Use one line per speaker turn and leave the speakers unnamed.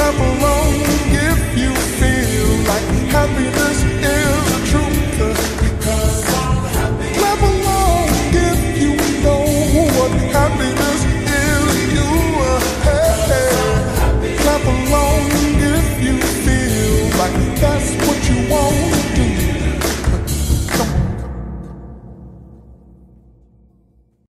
clap along if you feel like happiness.